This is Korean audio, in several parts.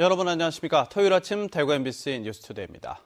여러분 안녕하십니까. 토요일 아침 대구 MBC 뉴스투데이입니다.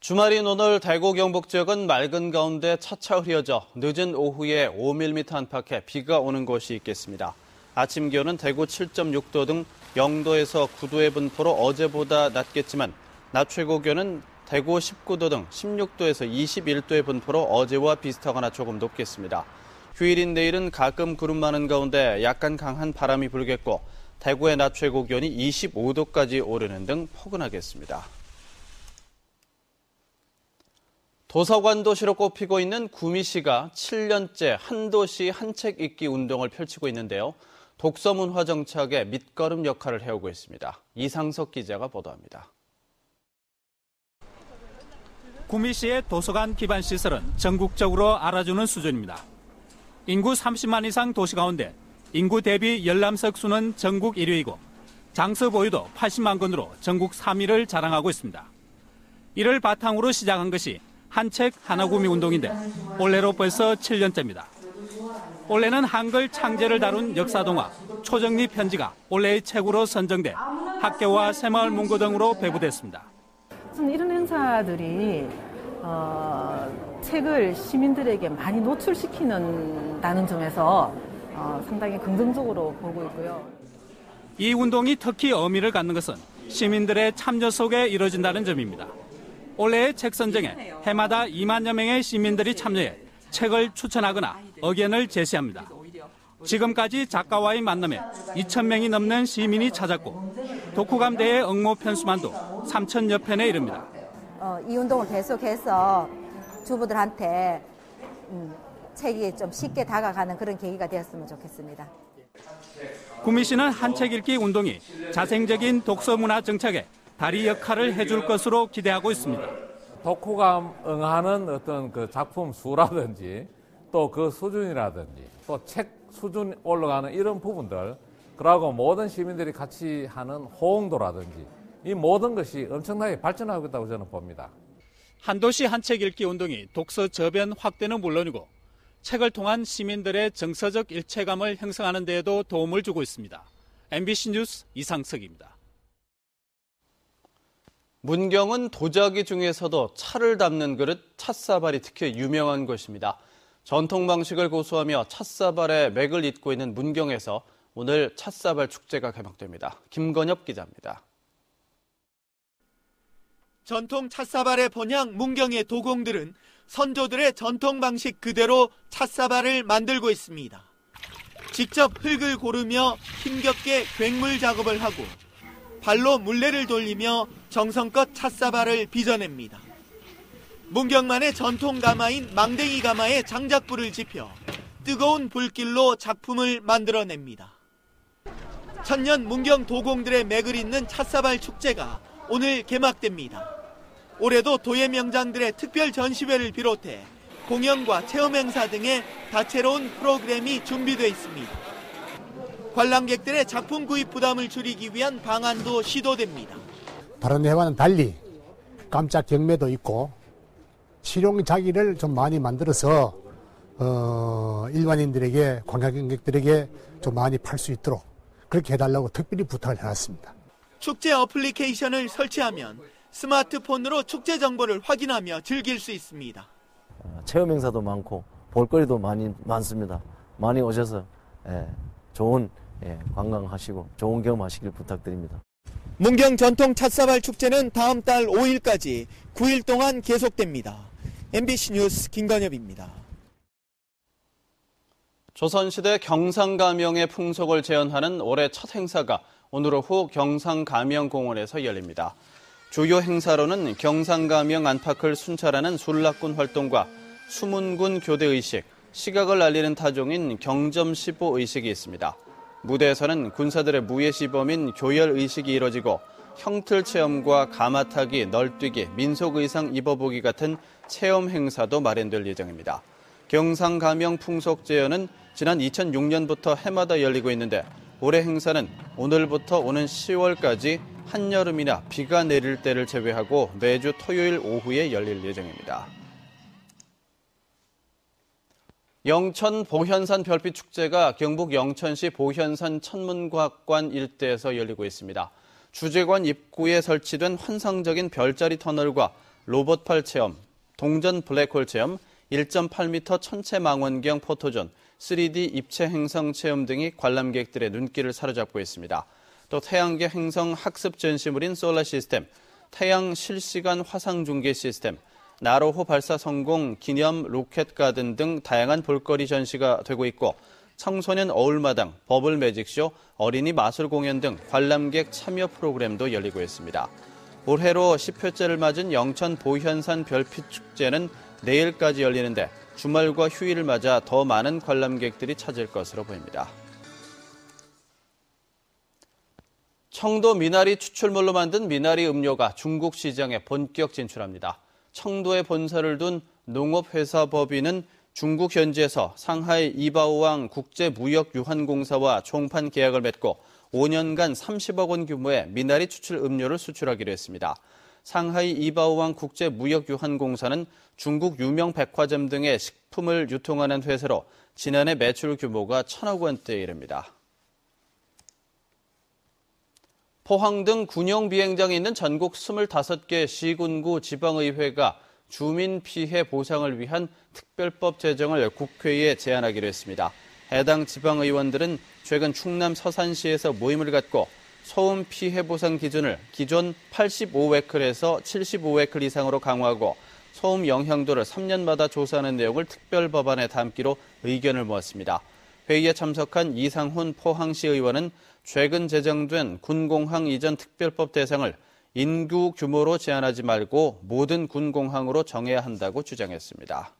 주말인 오늘 대구 경북 지역은 맑은 가운데 차차 흐려져 늦은 오후에 5mm 안팎의 비가 오는 곳이 있겠습니다. 아침 기온은 대구 7.6도 등 0도에서 9도의 분포로 어제보다 낮겠지만 낮 최고 기온은 대구 19도 등 16도에서 21도의 분포로 어제와 비슷하거나 조금 높겠습니다. 휴일인 내일은 가끔 구름 많은 가운데 약간 강한 바람이 불겠고 대구의 낮 최고 기온이 25도까지 오르는 등 포근하겠습니다. 도서관 도시로 꼽히고 있는 구미시가 7년째 한 도시 한 책 읽기 운동을 펼치고 있는데요. 독서문화 정착의 밑거름 역할을 해오고 있습니다. 이상석 기자가 보도합니다. 구미시의 도서관 기반 시설은 전국적으로 알아주는 수준입니다. 인구 30만 이상 도시 가운데 인구 대비 열람석 수는 전국 1위이고 장서 보유도 80만 건으로 전국 3위를 자랑하고 있습니다. 이를 바탕으로 시작한 것이 한 책 하나 구미 운동인데 올해로 벌써 7년째입니다. 올해는 한글 창제를 다룬 역사동화, 초정리 편지가 올해의 책으로 선정돼 학교와 새마을 문고 등으로 배부됐습니다. 이런 행사들이 어, 책을 시민들에게 많이 노출시키는다는 점에서 어, 상당히 긍정적으로 보고 있고요. 이 운동이 특히 의미를 갖는 것은 시민들의 참여 속에 이뤄진다는 점입니다. 올해의 책 선정에 해마다 2만여 명의 시민들이 참여해 책을 추천하거나 의견을 제시합니다. 지금까지 작가와의 만남에 2천 명이 넘는 시민이 찾았고 독후감 대회 응모 편수만도 3천여 편에 이릅니다. 어, 이 운동을 계속해서 주부들한테 음, 책이 좀 쉽게 다가가는 그런 계기가 되었으면 좋겠습니다. 구미 씨는 한 책 읽기 운동이 자생적인 독서 문화 정착에 다리 역할을 해줄 것으로 기대하고 있습니다. 독후감 응하는 어떤 그 작품 수라든지 또 그 수준이라든지 또 책 수준 올라가는 이런 부분들 그러고 모든 시민들이 같이 하는 호응도라든지 이 모든 것이 엄청나게 발전하고 있다고 저는 봅니다. 한도시 한 책 읽기 운동이 독서 저변 확대는 물론이고 책을 통한 시민들의 정서적 일체감을 형성하는 데에도 도움을 주고 있습니다. MBC 뉴스 이상석입니다. 문경은 도자기 중에서도 차를 담는 그릇 찻사발이 특히 유명한 곳입니다. 전통 방식을 고수하며 찻사발의 맥을 잇고 있는 문경에서 오늘 찻사발 축제가 개막됩니다. 김건엽 기자입니다. 전통 찻사발의 번향 문경의 도공들은 선조들의 전통 방식 그대로 찻사발을 만들고 있습니다. 직접 흙을 고르며 힘겹게 괭물 작업을 하고 발로 물레를 돌리며 정성껏 찻사발을 빚어냅니다. 문경만의 전통 가마인 망댕이 가마에 장작불을 지펴 뜨거운 불길로 작품을 만들어냅니다. 천년 문경 도공들의 맥을 잇는 찻사발 축제가 오늘 개막됩니다. 올해도 도예 명장들의 특별 전시회를 비롯해 공연과 체험 행사 등의 다채로운 프로그램이 준비되어 있습니다. 관람객들의 작품 구입 부담을 줄이기 위한 방안도 시도됩니다. 다른 해와는 달리 깜짝 경매도 있고 실용자기를 좀 많이 만들어서 어, 일반인들에게 관광객들에게 좀 많이 팔 수 있도록 그렇게 해달라고 특별히 부탁을 해놨습니다. 축제 어플리케이션을 설치하면 스마트폰으로 축제 정보를 확인하며 즐길 수 있습니다. 어, 체험 행사도 많고 볼거리도 많이 많습니다. 많이 오셔서 예, 좋은 예, 관광하시고 좋은 경험하시길 부탁드립니다. 문경 전통 찻사발 축제는 다음 달 5일까지 9일 동안 계속됩니다. MBC 뉴스 김건엽입니다. 조선시대 경상가명의 풍속을 재현하는 올해 첫 행사가 오늘 오후 경상가명공원에서 열립니다. 주요 행사로는 경상가명 안팎을 순찰하는 술락군 활동과 수문군 교대 의식, 시각을 알리는 타종인 경점시보 의식이 있습니다. 무대에서는 군사들의 무예시범인 교열 의식이 이뤄지고 형틀 체험과 가마 타기, 널뛰기, 민속 의상 입어보기 같은 체험 행사도 마련될 예정입니다. 경상 가명 풍속 제연은 지난 2006년부터 해마다 열리고 있는데 올해 행사는 오늘부터 오는 10월까지 한여름이나 비가 내릴 때를 제외하고 매주 토요일 오후에 열릴 예정입니다. 영천 보현산 별빛 축제가 경북 영천시 보현산 천문과학관 일대에서 열리고 있습니다. 주재관 입구에 설치된 환상적인 별자리 터널과 로봇팔 체험, 동전 블랙홀 체험, 1.8m 천체 망원경 포토존, 3D 입체 행성 체험 등이 관람객들의 눈길을 사로잡고 있습니다. 또 태양계 행성 학습 전시물인 솔라 시스템, 태양 실시간 화상 중계 시스템, 나로호 발사 성공 기념 로켓 가든 등 다양한 볼거리 전시가 되고 있고 청소년 어울마당, 버블 매직쇼, 어린이 마술 공연 등 관람객 참여 프로그램도 열리고 있습니다. 올해로 10회째를 맞은 영천 보현산 별빛 축제는 내일까지 열리는데 주말과 휴일을 맞아 더 많은 관람객들이 찾을 것으로 보입니다. 청도 미나리 추출물로 만든 미나리 음료가 중국 시장에 본격 진출합니다. 청도에 본사를 둔 농업회사 법인은 중국 현지에서 상하이 이바오왕 국제무역유한공사와 총판 계약을 맺고 5년간 30억 원 규모의 미나리 추출 음료를 수출하기로 했습니다. 상하이 이바오왕 국제무역유한공사는 중국 유명 백화점 등의 식품을 유통하는 회사로 지난해 매출 규모가 천억 원대에 이릅니다. 포항 등 군용 비행장이 있는 전국 25개 시군구 지방의회가 주민 피해 보상을 위한 특별법 제정을 국회에 제안하기로 했습니다. 해당 지방의원들은 최근 충남 서산시에서 모임을 갖고 소음 피해 보상 기준을 기존 85웨클에서 75웨클 이상으로 강화하고 소음 영향도를 3년마다 조사하는 내용을 특별 법안에 담기로 의견을 모았습니다. 회의에 참석한 이상훈 포항시 의원은 최근 제정된 군공항 이전 특별법 대상을 인구 규모로 제한하지 말고 모든 군공항으로 정해야 한다고 주장했습니다.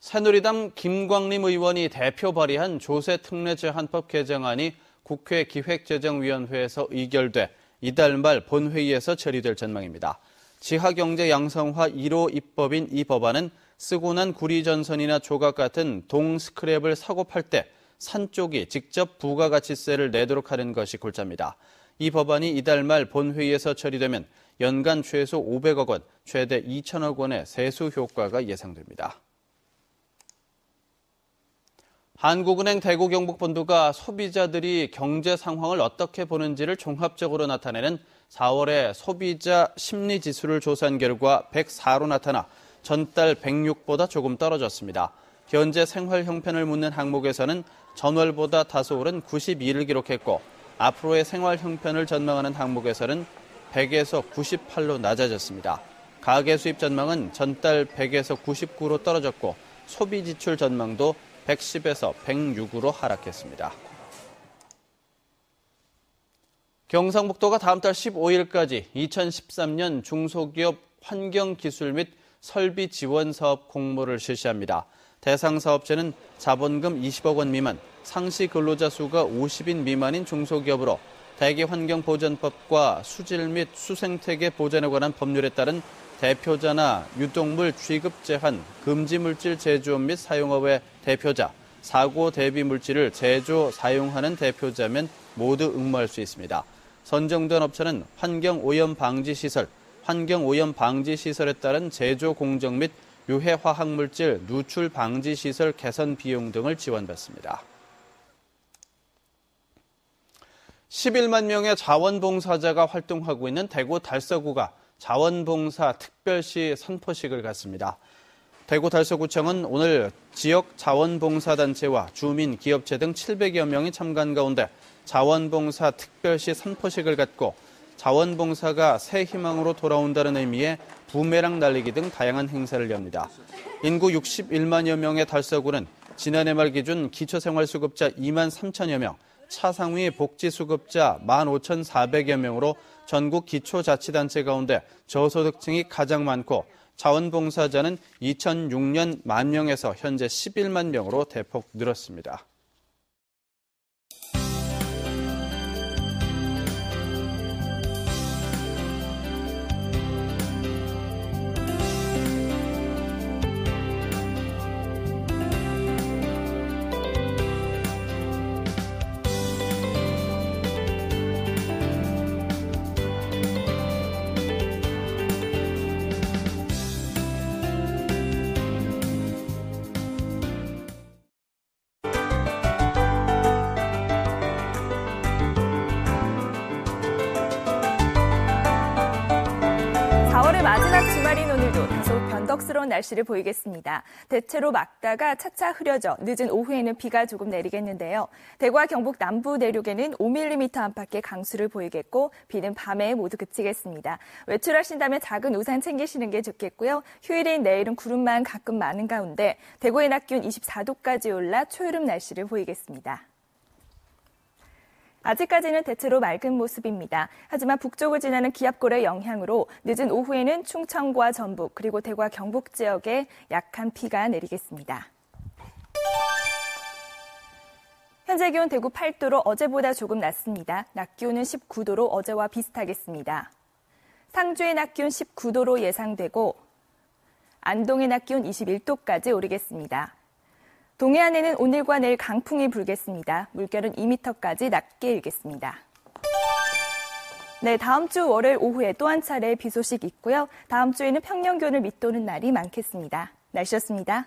새누리당 김광림 의원이 대표 발의한 조세 특례 제 한법 개정안이 국회 기획재정위원회에서 의결돼 이달 말 본회의에서 처리될 전망입니다. 지하경제 양성화 1호 입법인 이 법안은 쓰고 난 구리전선이나 조각 같은 동스크랩을 사고 팔 때 산 쪽이 직접 부가가치세를 내도록 하는 것이 골자입니다. 이 법안이 이달 말 본회의에서 처리되면 연간 최소 500억 원, 최대 2천억 원의 세수 효과가 예상됩니다. 한국은행 대구경북본부가 소비자들이 경제 상황을 어떻게 보는지를 종합적으로 나타내는 4월의 소비자 심리 지수를 조사한 결과 104로 나타나 전달 106보다 조금 떨어졌습니다. 현재 생활 형편을 묻는 항목에서는 전월보다 다소 오른 92를 기록했고 앞으로의 생활 형편을 전망하는 항목에서는 100에서 98로 낮아졌습니다. 가계 수입 전망은 전달 100에서 99로 떨어졌고 소비 지출 전망도 110에서 106으로 하락했습니다. 경상북도가 다음 달 15일까지 2013년 중소기업 환경기술 및 설비 지원 사업 공모를 실시합니다. 대상 사업체는 자본금 20억 원 미만, 상시 근로자 수가 50인 미만인 중소기업으로 대기환경보전법과 수질 및 수생태계 보전에 관한 법률에 따른 대표자나 유독물 취급 제한, 금지 물질 제조업 및 사용업의 대표자, 사고 대비 물질을 제조, 사용하는 대표자면 모두 응모할 수 있습니다. 선정된 업체는 환경 오염 방지 시설, 환경 오염 방지 시설에 따른 제조 공정 및 유해 화학 물질 누출 방지 시설 개선 비용 등을 지원받습니다. 11만 명의 자원봉사자가 활동하고 있는 대구 달서구가 자원봉사 특별시 선포식을 갖습니다. 대구 달서구청은 오늘 지역 자원봉사단체와 주민, 기업체 등 700여 명이 참가한 가운데 자원봉사 특별시 선포식을 갖고 자원봉사가 새 희망으로 돌아온다는 의미의 부메랑 날리기 등 다양한 행사를 엽니다. 인구 61만여 명의 달서구는 지난해 말 기준 기초생활수급자 2만 3천여 명, 차상위 복지수급자 15,400여 명으로 전국 기초자치단체 가운데 저소득층이 가장 많고 자원봉사자는 2006년 만 명에서 현재 11만 명으로 대폭 늘었습니다. 주말인 오늘도 다소 변덕스러운 날씨를 보이겠습니다. 대체로 막다가 차차 흐려져 늦은 오후에는 비가 조금 내리겠는데요. 대구와 경북 남부 내륙에는 5mm 안팎의 강수를 보이겠고 비는 밤에 모두 그치겠습니다. 외출하신다면 작은 우산 챙기시는 게 좋겠고요. 휴일인 내일은 구름만 가끔 많은 가운데 대구의 낮 기온 24도까지 올라 초여름 날씨를 보이겠습니다. 아직까지는 대체로 맑은 모습입니다. 하지만 북쪽을 지나는 기압골의 영향으로 늦은 오후에는 충청과 전북 그리고 대구와 경북 지역에 약한 비가 내리겠습니다. 현재 기온 대구 8도로 어제보다 조금 낮습니다. 낮 기온은 19도로 어제와 비슷하겠습니다. 상주의 낮 기온 19도로 예상되고 안동의 낮 기온 21도까지 오르겠습니다. 동해안에는 오늘과 내일 강풍이 불겠습니다. 물결은 2m까지 낮게 일겠습니다. 네, 다음 주 월요일 오후에 또 한 차례 비 소식 있고요. 다음 주에는 평년 기온을 밑도는 날이 많겠습니다. 날씨였습니다.